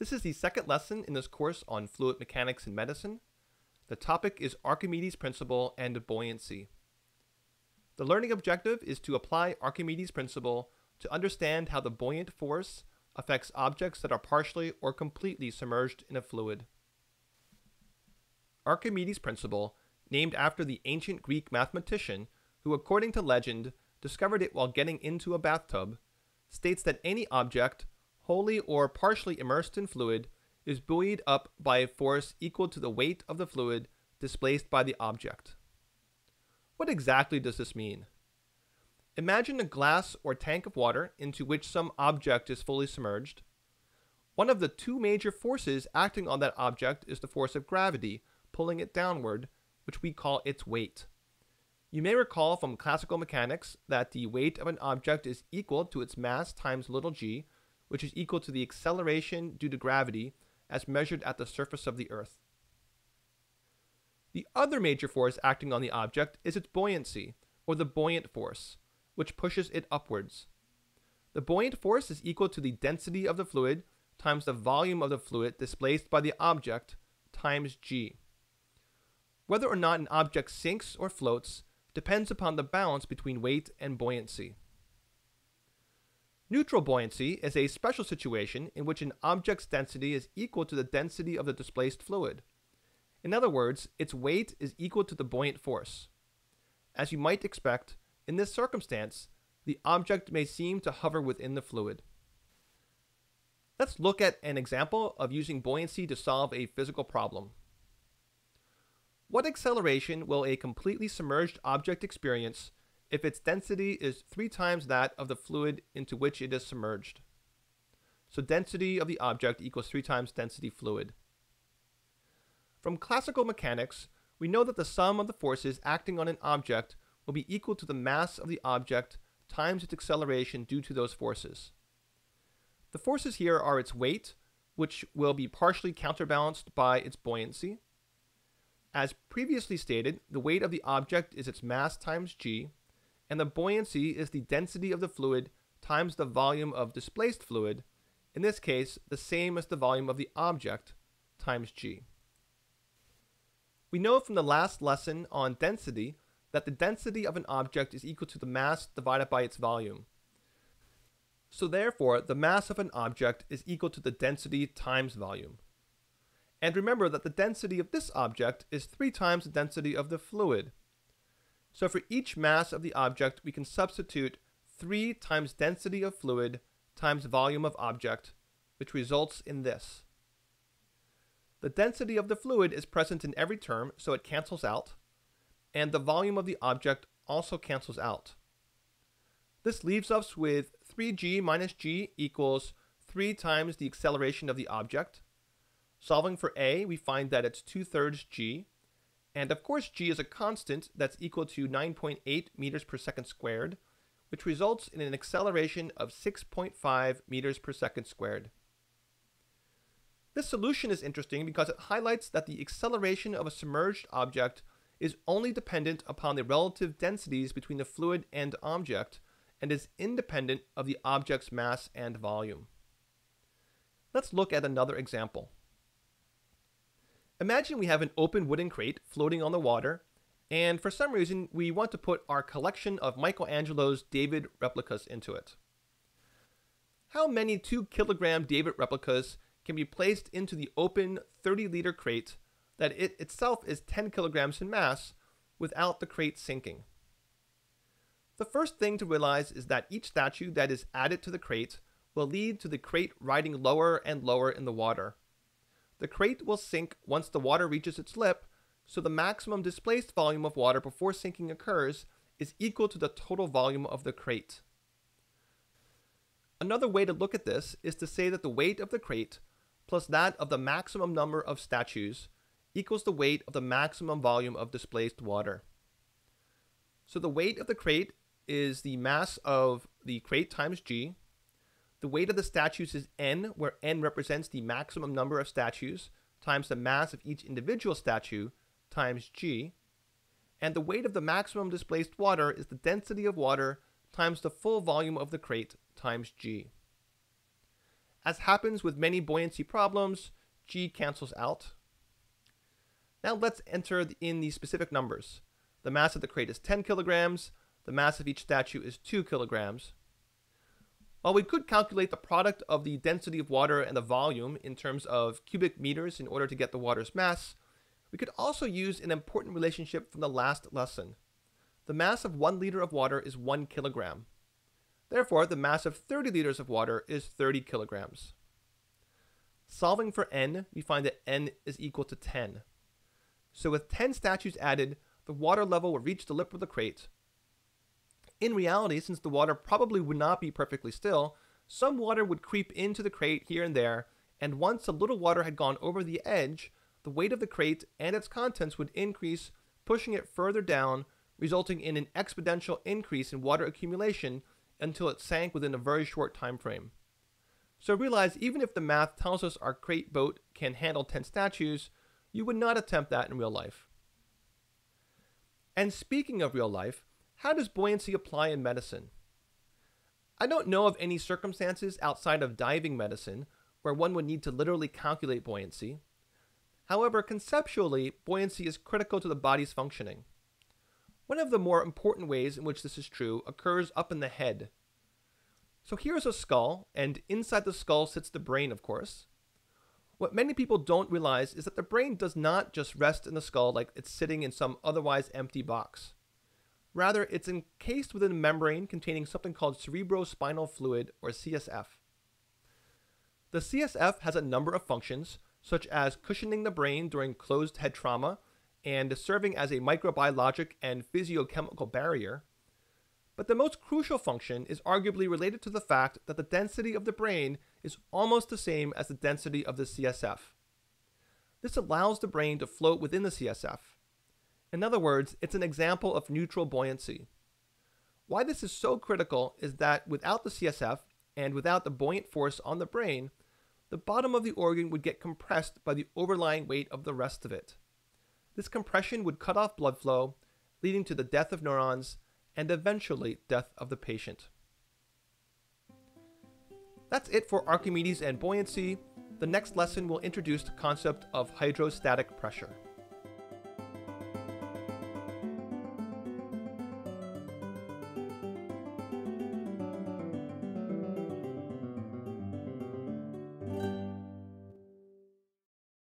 This is the second lesson in this course on fluid mechanics in medicine. The topic is Archimedes' principle and buoyancy. The learning objective is to apply Archimedes' principle to understand how the buoyant force affects objects that are partially or completely submerged in a fluid. Archimedes' principle, named after the ancient Greek mathematician who, according to legend, discovered it while getting into a bathtub, states that any object, wholly or partially immersed in fluid, is buoyed up by a force equal to the weight of the fluid displaced by the object. What exactly does this mean? Imagine a glass or tank of water into which some object is fully submerged. One of the two major forces acting on that object is the force of gravity, pulling it downward, which we call its weight. You may recall from classical mechanics that the weight of an object is equal to its mass times little g, which is equal to the acceleration due to gravity as measured at the surface of the Earth. The other major force acting on the object is its buoyancy, or the buoyant force, which pushes it upwards. The buoyant force is equal to the density of the fluid times the volume of the fluid displaced by the object times g. Whether or not an object sinks or floats depends upon the balance between weight and buoyancy. Neutral buoyancy is a special situation in which an object's density is equal to the density of the displaced fluid. In other words, its weight is equal to the buoyant force. As you might expect, in this circumstance, the object may seem to hover within the fluid. Let's look at an example of using buoyancy to solve a physical problem. What acceleration will a completely submerged object experience if its density is three times that of the fluid into which it is submerged? So density of the object equals three times density fluid. From classical mechanics, we know that the sum of the forces acting on an object will be equal to the mass of the object times its acceleration due to those forces. The forces here are its weight, which will be partially counterbalanced by its buoyancy. As previously stated, the weight of the object is its mass times g, and the buoyancy is the density of the fluid times the volume of displaced fluid, in this case the same as the volume of the object times g. We know from the last lesson on density that the density of an object is equal to the mass divided by its volume. So therefore, the mass of an object is equal to the density times volume. And remember that the density of this object is three times the density of the fluid. So for each mass of the object, we can substitute 3 times density of fluid times volume of object, which results in this. The density of the fluid is present in every term, so it cancels out, and the volume of the object also cancels out. This leaves us with 3g minus g equals 3 times the acceleration of the object. Solving for a, we find that it's 2 thirds g, and of course g is a constant that's equal to 9.8 meters per second squared, which results in an acceleration of 6.5 meters per second squared. This solution is interesting because it highlights that the acceleration of a submerged object is only dependent upon the relative densities between the fluid and object and is independent of the object's mass and volume. Let's look at another example. Imagine we have an open wooden crate floating on the water, and for some reason we want to put our collection of Michelangelo's David replicas into it. How many 2 kilogram David replicas can be placed into the open 30 liter crate that it itself is 10 kilograms in mass without the crate sinking. The first thing to realize is that each statue that is added to the crate will lead to the crate riding lower and lower in the water. The crate will sink once the water reaches its lip, so the maximum displaced volume of water before sinking occurs is equal to the total volume of the crate. Another way to look at this is to say that the weight of the crate plus that of the maximum number of statues equals the weight of the maximum volume of displaced water. So the weight of the crate is the mass of the crate times g. The weight of the statues is n, where n represents the maximum number of statues, times the mass of each individual statue, times g. And the weight of the maximum displaced water is the density of water times the full volume of the crate, times g. As happens with many buoyancy problems, g cancels out. Now let's enter in the specific numbers. The mass of the crate is 10 kilograms, the mass of each statue is 2 kilograms. While we could calculate the product of the density of water and the volume in terms of cubic meters in order to get the water's mass, we could also use an important relationship from the last lesson. The mass of 1 liter of water is 1 kilogram. Therefore, the mass of 30 liters of water is 30 kilograms. Solving for n, we find that n is equal to 10. So with 10 statues added, the water level will reach the lip of the crate. In reality, since the water probably would not be perfectly still, some water would creep into the crate here and there, and once a little water had gone over the edge, the weight of the crate and its contents would increase, pushing it further down, resulting in an exponential increase in water accumulation until it sank within a very short time frame. So realize even if the math tells us our crate boat can handle 10 statues, you would not attempt that in real life. And speaking of real life, how does buoyancy apply in medicine? I don't know of any circumstances outside of diving medicine where one would need to literally calculate buoyancy. However, conceptually, buoyancy is critical to the body's functioning. One of the more important ways in which this is true occurs up in the head. So here's a skull, and inside the skull sits the brain, of course. What many people don't realize is that the brain does not just rest in the skull like it's sitting in some otherwise empty box. Rather, it's encased within a membrane containing something called cerebrospinal fluid, or CSF. The CSF has a number of functions, such as cushioning the brain during closed head trauma and serving as a microbiologic and physiochemical barrier. But the most crucial function is arguably related to the fact that the density of the brain is almost the same as the density of the CSF. This allows the brain to float within the CSF. In other words, it's an example of neutral buoyancy. Why this is so critical is that without the CSF and without the buoyant force on the brain, the bottom of the organ would get compressed by the overlying weight of the rest of it. This compression would cut off blood flow, leading to the death of neurons and eventually death of the patient. That's it for Archimedes and buoyancy. The next lesson will introduce the concept of hydrostatic pressure.